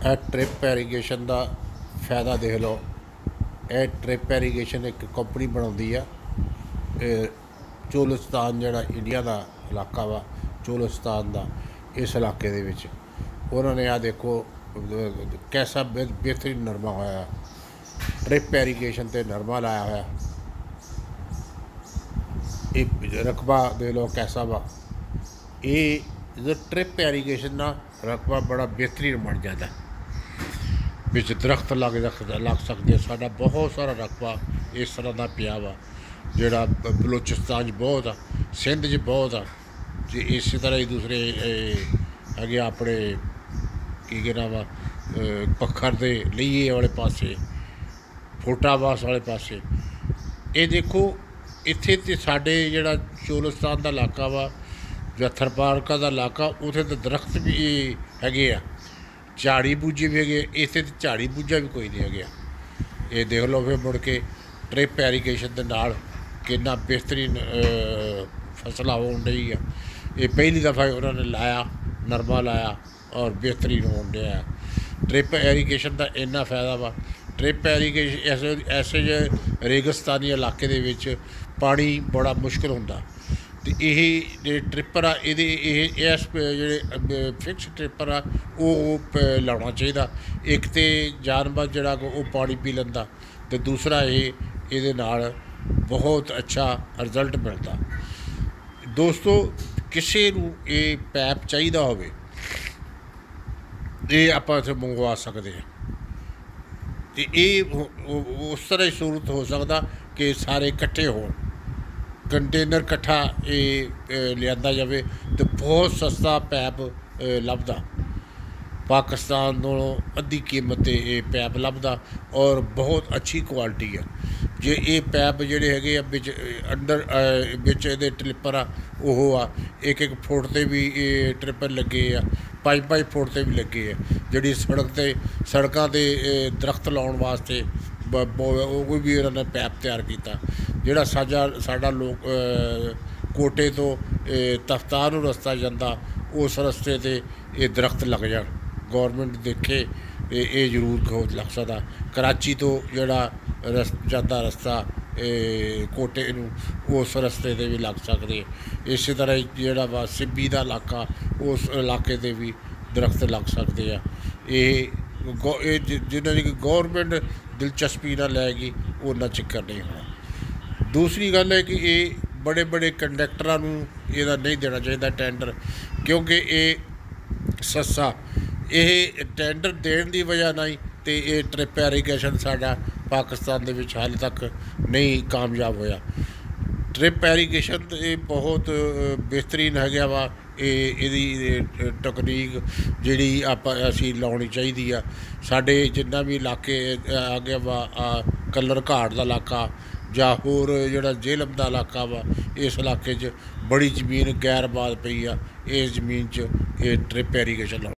ਇਹ trip irrigation ਦਾ ਫਾਇਦਾ ਦੇਖ ਲਓ। ਇਹ ਟ੍ਰਿਪ ਐਰੀਗੇਸ਼ਨ ਇੱਕ ਕੰਪਨੀ ਬਣਾਉਂਦੀ ਆ। ਇਹ ਚੋਲਿਸਤਾਨ ਜਿਹੜਾ ਇੰਡੀਆ ਦਾ ਇਲਾਕਾ ਵਾ, ਚੋਲਿਸਤਾਨ ਦਾ, ਇਸ ਇਲਾਕੇ ਦੇ ਵਿੱਚ। ਉਹਨਾਂ ਨੇ ਆ ਦੇਖੋ, ਕੈਸਾ ਬਿਹਤਰੀਨ ਨਰਮਾ ਹੋਇਆ ਟ੍ਰਿਪ ਐਰੀਗੇਸ਼ਨ ਤੇ ਨਰਮਾ ਲਾਇਆ ਹੋਇਆ। ਇਹ ਰਕਬਾ ਦੇ ਲੋ ਕੈਸਾ ਵਾ। ਇਹ ਜੋ ਟ੍ਰਿਪ ਐਰੀਗੇਸ਼ਨ ਨਾਲ ਰਕਬਾ ਬੜਾ ਬਿਹਤਰੀਨ ਬਣ ਜਾਂਦਾ। ਵਿੱਚ ਦਰਖਤ ਲੱਗ ਸਕਦਾ ਲੱਗ ਸਕਦੇ ਆ। ਸਾਡਾ ਬਹੁਤ ਸਾਰਾ ਰਕਬਾ ਇਸ ਤਰ੍ਹਾਂ ਦਾ ਪਿਆ ਵਾ, ਜਿਹੜਾ ਬਲੋਚਿਸਤਾਨ 'ਚ ਬਹੁਤ ਆ, ਸਿੰਧ 'ਚ ਬਹੁਤ ਆ, ਤੇ ਇਸੇ ਤਰ੍ਹਾਂ ਹੀ ਦੂਸਰੇ ਹੈਗੇ ਆ ਆਪਣੇ, ਕੀ ਕਹਿੰਦਾ ਵਾ ਪੱਖਰ ਦੇ ਲਈਏ ਵਾਲੇ ਪਾਸੇ ਫੋਟਾਵਾਸ ਵਾਲੇ ਪਾਸੇ ਇਹ ਦੇਖੋ, ਇੱਥੇ ਤੇ ਸਾਡੇ ਜਿਹੜਾ ਚੋਲਸਤਾਨ ਦਾ ਇਲਾਕਾ ਵਾ ਜੱਥਰ ਪਾਰਕਾ ਦਾ ਇਲਾਕਾ, ਉਥੇ ਤੇ ਦਰਖਤ ਵੀ ਹੈਗੇ ਆ ਝਾੜੀ ਬੂਝੇ ਵੀ ਹੈਗੇ ਆ, ਇੱਥੇ ਤੇ ਝਾੜੀ ਬੂਝਾ ਵੀ ਕੋਈ ਨਹੀਂ ਹੈਗਾ। ਇਹ ਦੇਖ ਲਓ ਫਿਰ ਮੁੜ ਕੇ ਟ੍ਰਿਪ ਐਰੀਗੇਸ਼ਨ ਦੇ ਨਾਲ ਕਿੰਨਾ ਬਿਹਤਰੀਨ ਅਹ, ਫਸਲਾਂ ਹੋਣ ਰਹੀ ਆ। ਇਹ ਪਹਿਲੀ ਦਫਾ ਉਹਨਾਂ ਨੇ ਲਾਇਆ ਨਰਮਾ ਲਾਇਆ ਔਰ ਬਿਹਤਰੀਨ ਹੋਣ ਡਿਆ ਟ੍ਰਿਪ ਐਰੀਗੇਸ਼ਨ ਦਾ ਇੰਨਾ ਫਾਇਦਾ ਵਾ। ਟ੍ਰਿਪ ਐਰੀਗੇਸ਼ਨ ਐਸੇ ਐਸੇ ਜਿਹੇ ਰੇਗਿਸਤਾਨੀ ਇਲਾਕੇ ਦੇ ਵਿੱਚ ਪਾਣੀ ਬੜਾ ਮੁਸ਼ਕਲ ਹੁੰਦਾ। ਅਤੇ ਇਹ ਜਿਹੜੇ ਟ੍ਰਿਪਰ ਆ, ਇਹਦੇ ਇਹ ਇਸ ਜਿਹੜੇ ਫਿਕਸ ਟ੍ਰਿਪਰ ਆ, ਉਹ ਪ- ਲਾਉਣਾ ਚਾਹੀਦਾ। ਇੱਕ ਤੇ ਜਾਨਵਰ ਜਿਹੜਾ ਉਹ ਪਾਣੀ ਪੀ ਲੈਂਦਾ ਤੇ ਦੂਸਰਾ ਇਹ, ਇਹਦੇ ਨਾਲ ਬਹੁਤ ਅੱਛਾ ਰਿਜ਼ਲਟ ਮਿਲਦਾ। ਦੋਸਤੋ, ਕਿਸੇ ਨੂੰ ਇਹ ਪੈਪ ਚਾਹੀਦਾ ਹੋਵੇ, ਇਹ ਆਪਾਂ ਇੱਥੇ ਮੰਗਵਾ ਸਕਦੇ ਹਾਂ। ਤੇ ਇਹ ਉਸ ਤਰ੍ਹਾਂ ਹੀ ਸੂਰਤ ਹੋ ਸਕਦਾ ਕਿ ਸਾਰੇ ਇਕੱਠੇ ਹੋਣ। ਕੰਟੇਨਰ ਇਕੱਠਾ ਇਹ ਲਿਆਂਦਾ ਜਾਵੇ ਤੇ ਬਹੁਤ ਸਸਤਾ ਪੈਪ ਲੱਭਦਾ। ਪਾਕਿਸਤਾਨ ਨਾਲੋਂ ਅੱਧੀ ਕੀਮਤ ਤੇ ਇਹ ਪੈਪ ਲੱਭਦਾ ਔਰ ਬਹੁਤ ਅੱਛੀ ਕੁਆਲਿਟੀ ਆ। ਜੇ ਇਹ ਪੈਪ ਜਿਹੜੇ ਹੈਗੇ ਆ ਵਿੱਚ ਅੰਡਰ ਵਿੱਚ ਇਹਦੇ ਟ੍ਰਿਪਰ ਆ, ਉਹ ਆ ਇੱਕ ਇੱਕ ਫੁੱਟ ਤੇ ਵੀ ਇਹ ਟ੍ਰਿਪਰ ਲੱਗੇ ਆ ਪੰਜ ਪੰਜ ਫੁੱਟ ਤੇ ਵੀ ਲੱਗੇ ਆ। ਜਿਹੜੀ ਸੜਕ ਤੇ, ਸੜਕਾਂ ਤੇ ਦਰਖਤ ਲਾਉਣ ਵਾਸਤੇ ਬ- ਬ- ਉਹ ਵੀ ਇਹਨਾਂ ਨੇ ਪੈਪ ਤਿਆਰ ਕੀਤਾ। ਜਿਹੜਾ ਸਾਡਾ ਸਾਡਾ ਲੋਕ ਕੋਟੇ ਤੋਂ ਇਹ ਤਖਤਾਰ ਨੂੰ ਰਸਤਾ ਜਾਂਦਾ, ਉਸ ਰਸਤੇ ਤੇ ਇਹ ਦਰਖਤ ਲੱਗ ਜਾਣ। ਗਵਰਨਮੈਂਟ ਦੇਖੇ ਇਹ ਇਹ ਜ਼ਰੂਰ ਹੋ ਲੱਗ ਸਕਦਾ। ਕਰਾਚੀ ਤੋਂ ਜਿਹੜਾ ਰਸ, ਜਾਂਦਾ ਰਸਤਾ, ਇਹ ਕੋਟੇ ਨੂੰ, ਉਸ ਰਸਤੇ ਤੇ ਵੀ ਲੱਗ ਸਕਦੇ ਇਸੇ ਤਰ੍ਹਾਂ ਜਿਹੜਾ ਵਾ ਸਿੱਬੀ ਦਾ ਇਲਾਕਾ, ਉਸ ਇਲਾਕੇ ਤੇ ਵੀ ਦਰਖਤ ਲੱਗ ਸਕਦੇ ਆ। ਇਹ ਗੋ- ਇਹ ਜਿਹਨਾਂ ਦੀ ਗਵਰਨਮੈਂਟ ਦਿਲਚਸਪੀ ਨਾਲ ਲੈਗੀ ਉਹਨਾਂ ਚੱਕਰ ਨਹੀਂ ਹੋਣਾ। ਦੂਸਰੀ ਗੱਲ ਹੈ ਕਿ ਇਹ ਬੜੇ ਬੜੇ ਕੰਡਕਟਰਾਂ ਨੂੰ ਇਹਦਾ ਨਹੀਂ ਦੇਣਾ ਚਾਹੀਦਾ ਟੈਂਡਰ ਕਿਉਂਕਿ ਇਹ ਸਸਤਾ ਇਹ ਟੈਂਡਰ ਦੇਣ ਦੀ ਵਜ੍ਹਾ ਨਾਲ ਹੀ ਤੇ ਇਹ ਟ੍ਰਿਪ ਐਰੀਗੇਸ਼ਨ ਸਾਡਾ ਪਾਕਿਸਤਾਨ ਦੇ ਵਿੱਚ ਹਾਲੇ ਤੱਕ ਨਹੀਂ ਕਾਮਯਾਬ ਹੋਇਆ। ਟ੍ਰਿਪ ਐਰੀਗੇਸ਼ਨ ਇਹ ਬਹੁਤ ਬਿਹਤਰੀਨ ਹੈਗਾ ਵਾ, ਇਹ, ਇਹਦੀ ਟੈਕਨੀਕ ਜਿਹੜੀ ਆਪਾਂ, ਅਸੀਂ ਲਾਉਣੀ ਚਾਹੀਦੀ ਆ। ਸਾਡੇ ਜਿੰਨਾ ਵੀ ਇਲਾਕੇ ਆ ਗਿਆ ਵਾ, ਆ ਕਲਰ ਘਾਟ ਦਾ ਇਲਾਕਾ ਜਾਂ ਹੋਰ ਜਿਹੜਾ ਜੇਲਮ ਦਾ ਇਲਾਕਾ ਵਾ, ਇਸ ਇਲਾਕੇ 'ਚ ਬੜੀ ਜ਼ਮੀਨ ਗੈਰ ਬਾਦ ਪਈ ਆ। ਇਸ ਜ਼ਮੀਨ 'ਚ ਇਹ ਟ੍ਰਿਪ ਐਰੀਗੇਸ਼ਨ